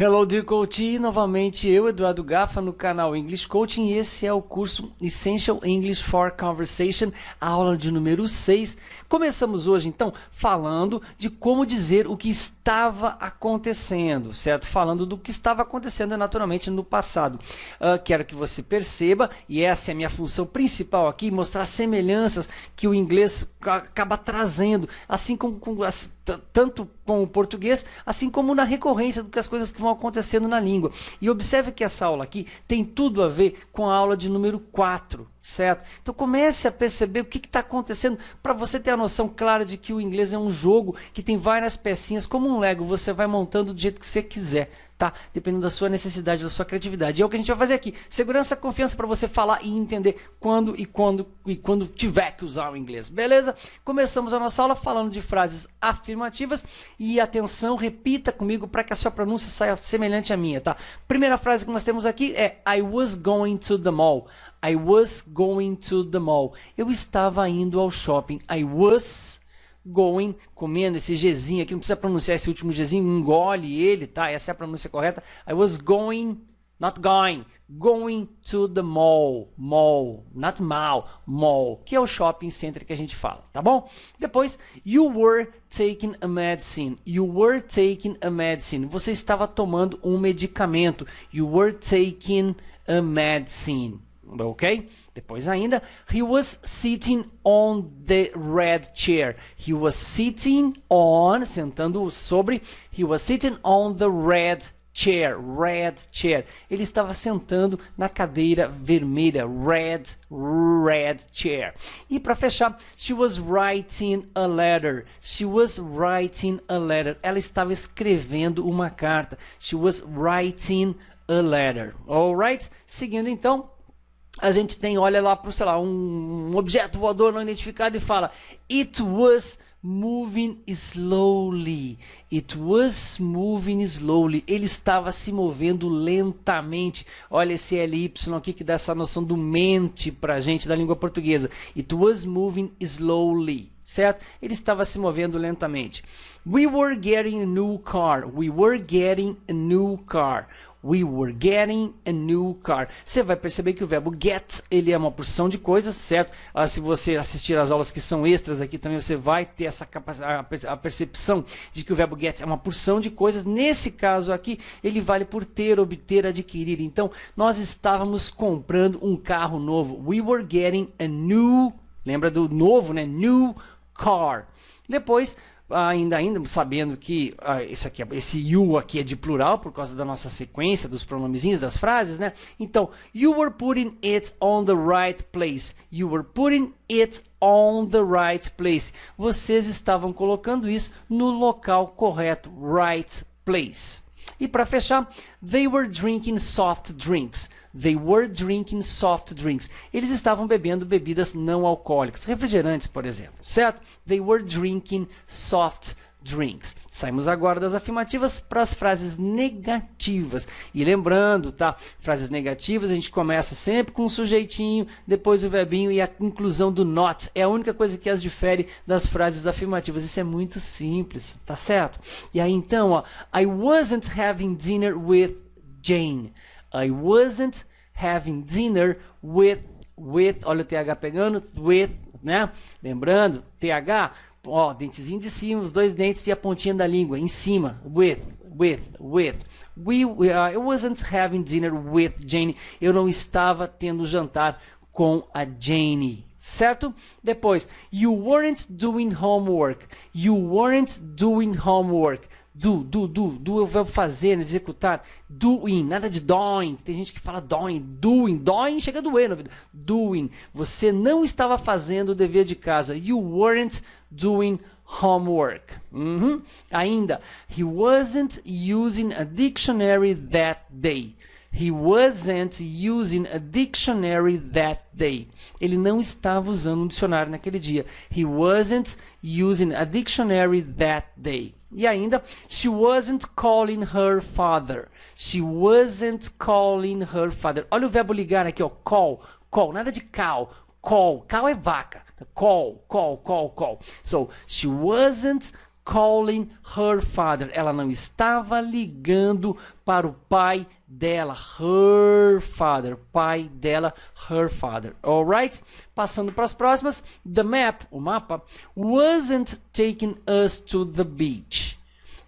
Hello, dear coach! Novamente eu, Eduardo Gafa, no canal English Coaching e esse é o curso Essential English for Conversation, aula de número 6. Começamos hoje, então, falando de como dizer o que estava acontecendo, certo? Falando do que estava acontecendo naturalmente no passado. Uh, quero que você perceba, e essa é a minha função principal aqui, mostrar semelhanças que o inglês acaba trazendo, assim como com, tanto com o português, assim como na recorrência do que as coisas que vão acontecendo na língua. E observe que essa aula aqui tem tudo a ver com a aula de número 4, certo? Então comece a perceber o que está acontecendo para você ter a noção clara de que o inglês é um jogo que tem várias pecinhas, como um Lego, você vai montando do jeito que você quiser, tá? Dependendo da sua necessidade, da sua criatividade. E é o que a gente vai fazer aqui. Segurança, confiança para você falar e entender quando e quando e quando tiver que usar o inglês. Beleza? Começamos a nossa aula falando de frases afirmativas e atenção, repita comigo para que a sua pronúncia saia semelhante à minha, tá? Primeira frase que nós temos aqui é I was going to the mall. I was going to the mall. Eu estava indo ao shopping. I was going, comendo esse Gzinho aqui, não precisa pronunciar esse último Gzinho, engole ele, tá? Essa é a pronúncia correta. I was going, not going, going to the mall, mall, not mall, mall, que é o shopping center que a gente fala, tá bom? Depois, you were taking a medicine, you were taking a medicine, você estava tomando um medicamento, you were taking a medicine, ok? Depois ainda, he was sitting on the red chair. He was sitting on, sentando sobre, he was sitting on the red chair, red chair. Ele estava sentando na cadeira vermelha, red, red chair. E para fechar, she was writing a letter. She was writing a letter. Ela estava escrevendo uma carta. She was writing a letter. Alright? Seguindo então, a gente tem, olha lá para, sei lá, um, objeto voador não identificado e fala: It was moving slowly. It was moving slowly. Ele estava se movendo lentamente. Olha esse LY aqui que dá essa noção do mente para a gente da língua portuguesa. It was moving slowly. Certo? Ele estava se movendo lentamente. We were getting a new car. We were getting a new car. We were getting a new car. Você vai perceber que o verbo get ele é uma porção de coisas, certo? Ah, se você assistir às aulas que são extras aqui também, você vai ter essa a percepção de que o verbo get é uma porção de coisas. Nesse caso aqui, ele vale por ter, obter, adquirir. Então, nós estávamos comprando um carro novo. We were getting a new, lembra do novo, né? New car. Depois, ainda, ainda sabendo que ah, isso aqui, esse you aqui é de plural por causa da nossa sequência dos pronomezinhos das frases, né? Então, you were putting it on the right place. You were putting it on the right place. Vocês estavam colocando isso no local correto, right place. E para fechar, they were drinking soft drinks. They were drinking soft drinks. Eles estavam bebendo bebidas não alcoólicas, refrigerantes, por exemplo, certo? They were drinking soft drinks. Saímos agora das afirmativas para as frases negativas. E lembrando, tá? Frases negativas a gente começa sempre com um sujeitinho, depois o verbinho e a inclusão do not. É a única coisa que as difere das frases afirmativas. Isso é muito simples, tá certo? E aí então, ó, I wasn't having dinner with Jane. I wasn't having dinner with with, olha o TH pegando, with, né? Lembrando, TH ó, dentezinho de cima, os dois dentes e a pontinha da língua em cima, with, with, with. We, uh, I wasn't having dinner with Jane. Eu não estava tendo jantar com a Jane. Certo? Depois, you weren't doing homework. You weren't doing homework. Do, do, do, do, eu vou fazer, né, executar. Doing, nada de doing. Tem gente que fala doing, doing, doing chega do e na vida. Doing, você não estava fazendo o dever de casa. You weren't doing homework. Uhum. Ainda, he wasn't using a dictionary that day. He wasn't using a dictionary that day. Ele não estava usando um dicionário naquele dia. He wasn't using a dictionary that day. E ainda, she wasn't calling her father. She wasn't calling her father. Olha o verbo ligar aqui, ó, call, call, nada de call, call. Cow é vaca. Call, call, call, call. So, she wasn't calling her father. Ela não estava ligando para o pai dela, her father, pai dela, her father. Alright? Passando para as próximas, the map, o mapa, wasn't taking us to the beach.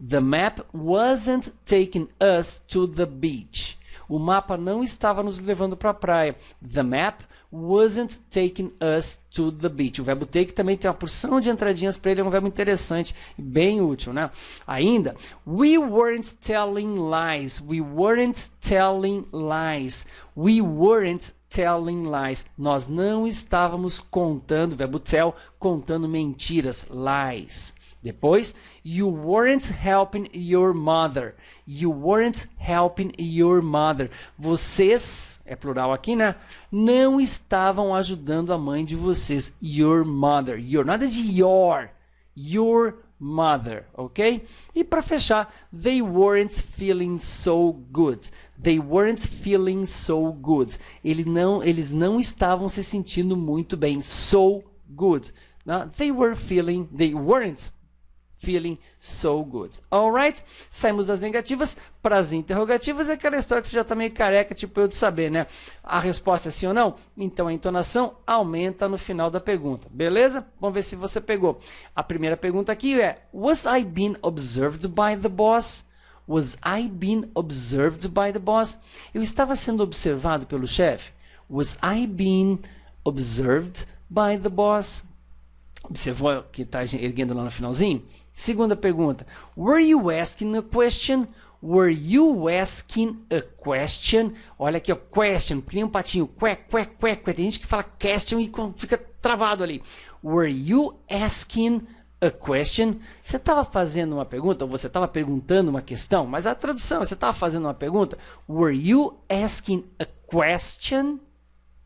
The map wasn't taking us to the beach. O mapa não estava nos levando para a praia. The map wasn't taking us to the beach. O verbo take também tem uma porção de entradinhas para ele, é um verbo interessante e bem útil, né? Ainda, we weren't telling lies. We weren't telling lies. We weren't telling lies. Nós não estávamos contando, verbo tell, contando mentiras, lies. Depois, you weren't helping your mother. You weren't helping your mother. Vocês, é plural aqui, né? Não estavam ajudando a mãe de vocês. Your mother. Your, nada de your. Your mother, ok? E para fechar, they weren't feeling so good. They weren't feeling so good. Ele não, eles não estavam se sentindo muito bem. So good. Now, they were feeling, they weren't feeling so good. Alright? Saímos das negativas para as interrogativas. É aquela história que você já está meio careca, tipo eu de saber, né? A resposta é sim ou não? Então a entonação aumenta no final da pergunta. Beleza? Vamos ver se você pegou. A primeira pergunta aqui é: Was I being observed by the boss? Was I being observed by the boss? Eu estava sendo observado pelo chefe? Was I being observed by the boss? Observou que está erguendo lá no finalzinho? Segunda pergunta. Were you asking a question? Were you asking a question? Olha aqui, ó, question, cria um patinho, quack, quack, quack, quack. Tem gente que fala question e fica travado ali. Were you asking a question? Você estava fazendo uma pergunta, ou você estava perguntando uma questão, mas a tradução, você estava fazendo uma pergunta. Were you asking a question?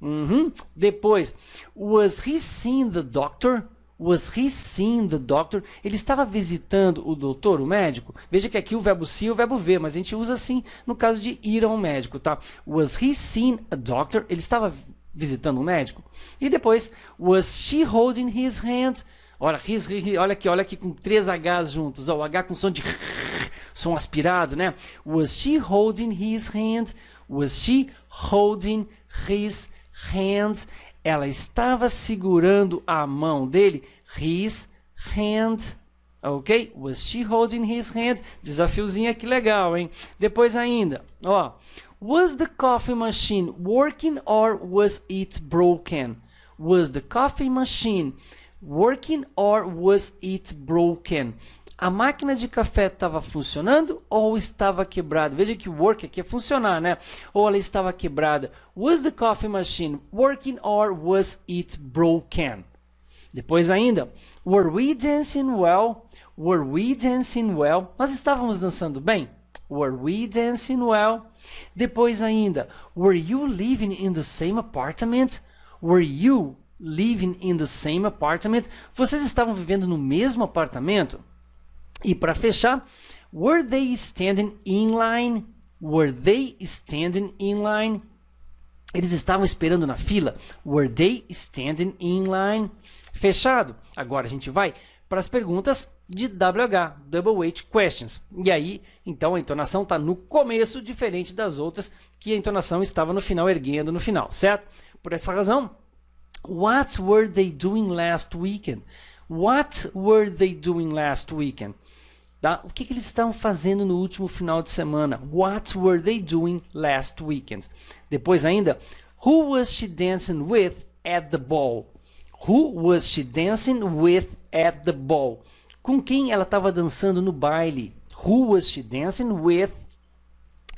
Uhum. Depois, was he seeing the doctor? Was he seeing the doctor? Ele estava visitando o doutor, o médico? Veja que aqui o verbo see e o verbo ver, mas a gente usa assim no caso de ir a um médico, tá? Was he seeing a doctor? Ele estava visitando um médico? E depois, was she holding his hand? Olha, his, his, olha aqui, olha aqui com três Hs juntos, ó, o H com som de som aspirado, né? Was she holding his hand? Was she holding his hand? Ela estava segurando a mão dele, his hand. Ok? Was she holding his hand? Desafiozinho aqui legal, hein? Depois ainda, ó. Was the coffee machine working or was it broken? Was the coffee machine working or was it broken? A máquina de café estava funcionando ou estava quebrada? Veja que work aqui é funcionar, né? Ou ela estava quebrada. Was the coffee machine working or was it broken? Depois ainda, were we dancing well? Were we dancing well? Nós estávamos dançando bem? Were we dancing well? Depois ainda, were you living in the same apartment? Were you living in the same apartment? Vocês estavam vivendo no mesmo apartamento? E para fechar, were they standing in line? Were they standing in line? Eles estavam esperando na fila. Were they standing in line? Fechado. Agora a gente vai para as perguntas de WH, Double H Questions. E aí, então, a entonação está no começo, diferente das outras, que a entonação estava no final, erguendo no final, certo? Por essa razão, what were they doing last weekend? What were they doing last weekend? Tá? O que, que eles estavam fazendo no último final de semana? What were they doing last weekend? Depois ainda, who was she dancing with at the ball? Who was she dancing with at the ball? Com quem ela estava dançando no baile? Who was she dancing with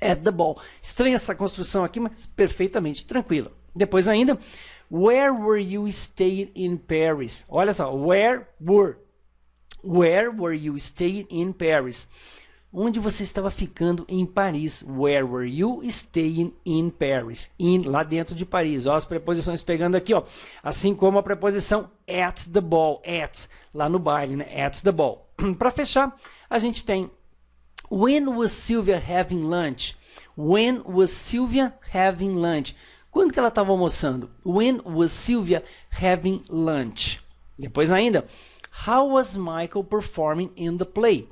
at the ball? Estranha essa construção aqui, mas perfeitamente tranquila. Depois ainda, where were you staying in Paris? Olha só, where were Where were you staying in Paris? Onde você estava ficando em Paris? Where were you staying in Paris? In, lá dentro de Paris. Ó, as preposições pegando aqui, ó. Assim como a preposição at the ball, at, lá no baile, né? At the ball. Para fechar, a gente tem When was Sylvia having lunch? When was Sylvia having lunch? Quando que ela estava almoçando? When was Sylvia having lunch? Depois ainda, How was Michael performing in the play?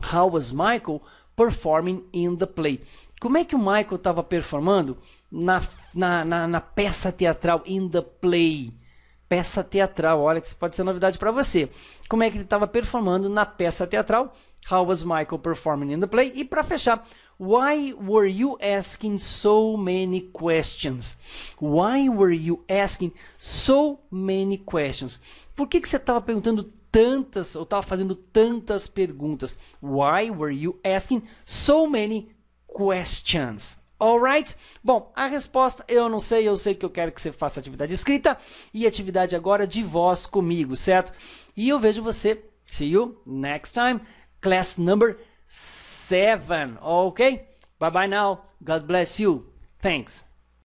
How was Michael performing in the play? Como é que o Michael estava performando na, na, na, na, peça teatral, in the play? Peça teatral, olha que isso pode ser novidade para você. Como é que ele estava performando na peça teatral? How was Michael performing in the play? E para fechar, Why were you asking so many questions? Why were you asking so many questions? Por que, que você estava perguntando tantas, ou estava fazendo tantas perguntas? Why were you asking so many questions? Alright? Bom, a resposta eu não sei, eu sei que eu quero que você faça atividade escrita e atividade agora de voz comigo, certo? E eu vejo você, see you next time, class number seven. Okay? Bye bye now. God bless you. Thanks.